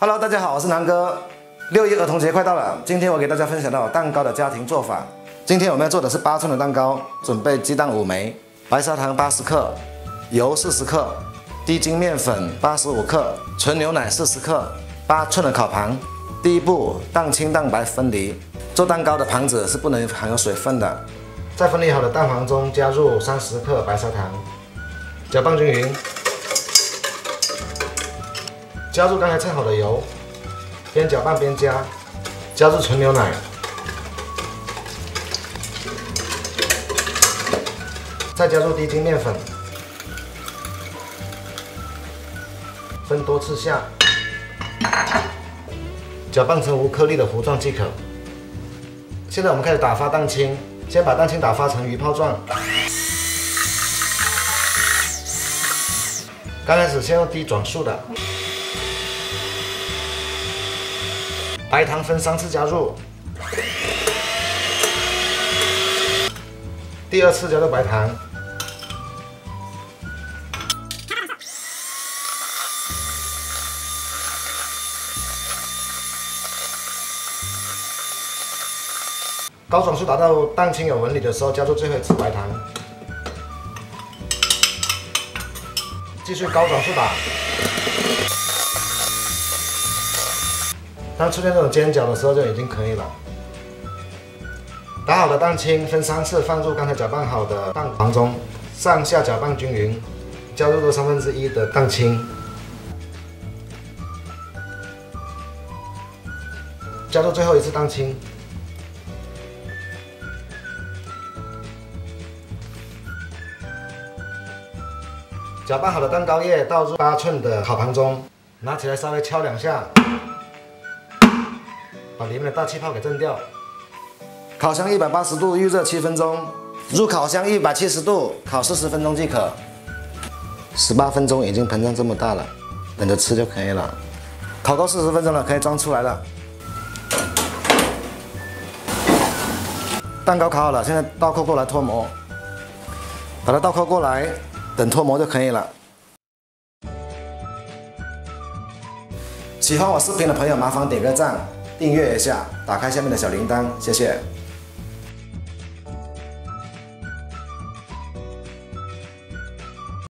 Hello，大家好，我是南哥。六一儿童节快到了，今天我给大家分享到蛋糕的家庭做法。今天我们要做的是八寸的蛋糕，准备鸡蛋五枚，白砂糖八十克，油四十克，低筋面粉八十五克，纯牛奶四十克，八寸的烤盘。第一步，蛋清蛋白分离。做蛋糕的盘子是不能含有水分的。在分离好的蛋黄中加入三十克白砂糖，搅拌均匀。加入刚才称好的油，边搅拌边加，加入纯牛奶，再加入低筋面粉，分多次下，搅拌成无颗粒的糊状即可。现在我们开始打发蛋清，先把蛋清打发成鱼泡状。刚开始先用低转速的。白糖分三次加入，第二次加入白糖，高转速达到蛋清有纹理的时候，加入最后一次白糖，继续高转速打。当出现这种尖角的时候就已经可以了。打好的蛋清分三次放入刚才搅拌好的蛋黄中，上下搅拌均匀，加入了三分之一的蛋清，加入最后一次蛋清，搅拌好的蛋糕液倒入八寸的烤盘中，拿起来稍微敲两下。把里面的大气泡给震掉。烤箱一百八十度预热七分钟，入烤箱一百七十度烤四十分钟即可。十八分钟已经膨胀这么大了，等着吃就可以了。烤够四十分钟了，可以装出来了。蛋糕烤好了，现在倒扣过来脱模，把它倒扣过来，等脱模就可以了。喜欢我视频的朋友，麻烦点个赞。订阅一下，打开下面的小铃铛，谢谢。